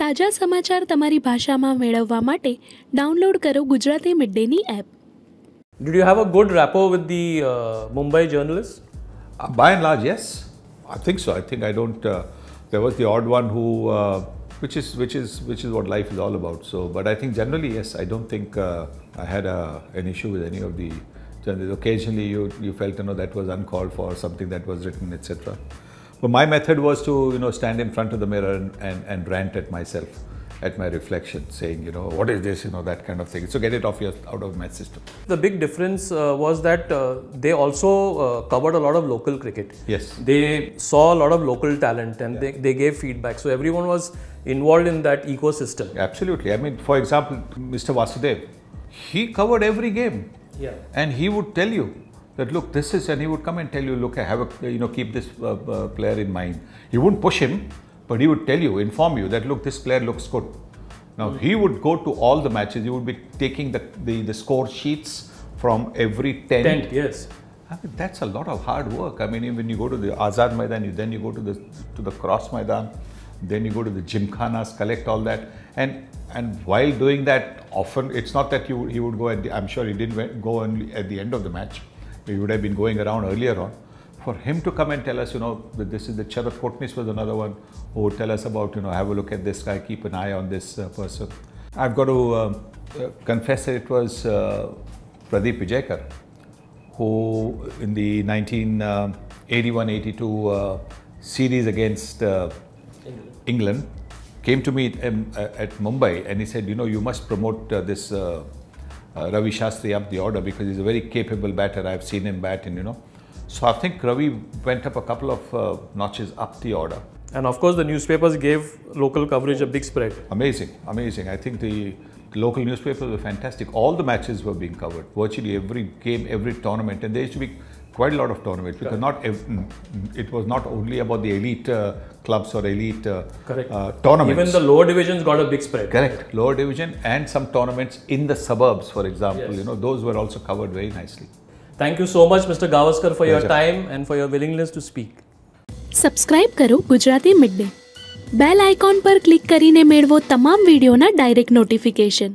તાજા સમાચાર તમારી ભાષામાં મેળવવા માટે ડાઉનલોડ કરો Gujarati mid Danny app Did you have a good rapport with the uh, Mumbai journalists? Uh, By and large, yes. I think so. I think I don't. Uh, there was the odd one who, uh, which is which is which is what life is all about. So, but I think generally, yes. I don't think uh, I had a, an issue with any of the journalists. Occasionally, you you felt you know that was uncalled for, something that was written, etc. But my method was to you know stand in front of the mirror and, and, and rant at myself, at my reflection, saying you know what is this, you know that kind of thing. So get it off your out of my system. The big difference uh, was that uh, they also uh, covered a lot of local cricket. Yes. They saw a lot of local talent and they, they gave feedback. So everyone was involved in that ecosystem. Absolutely. I mean, for example, Mr. Vasudev, he covered every game. Yeah. And he would tell you that, look, this is, and he would come and tell you, look, I have a, you know, keep this uh, uh, player in mind. He wouldn't push him, but he would tell you, inform you that, look, this player looks good. Now, he would go to all the matches. He would be taking the, the, the score sheets from every 10. Tent, yes. I mean, that's a lot of hard work. I mean, when you go to the Azad Maidan, you, then you go to the to the Cross Maidan, then you go to the Gymkhanas, collect all that, and and while doing that, often it's not that you he would go at the. I'm sure he didn't go only at the end of the match. He would have been going around earlier on. For him to come and tell us, you know, that this is the Sharad Kotnis was another one who would tell us about, you know, have a look at this guy, keep an eye on this uh, person. I've got to uh, uh, confess that it was uh, Pradeep Vijayakar who in the 1981-82 uh, series against uh, England came to me um, uh, at Mumbai and he said, you know, you must promote uh, this uh, Ravi Shastri up the order because he's a very capable batter. I've seen him bat and you know. So I think Ravi went up a couple of uh, notches up the order. And of course, the newspapers gave local coverage a big spread. Amazing, amazing. I think the local newspapers were fantastic. All the matches were being covered, virtually every game, every tournament, and there used to be quite a lot of tournaments because not ev- mm, mm, it was not only about the elite uh, clubs or elite uh, Correct. uh, tournaments. Even the lower divisions got a big spread. Correct, lower division and some tournaments in the suburbs, for example. Yes. You know, those were also covered very nicely. Thank you so much, Mr. Gavaskar, for your Pleasure. time and for your willingness to speak. Subscribe કરો Gujarati mid day બેલ icon પર click કરીને મેળવો તમામ વિડીયોના direct notification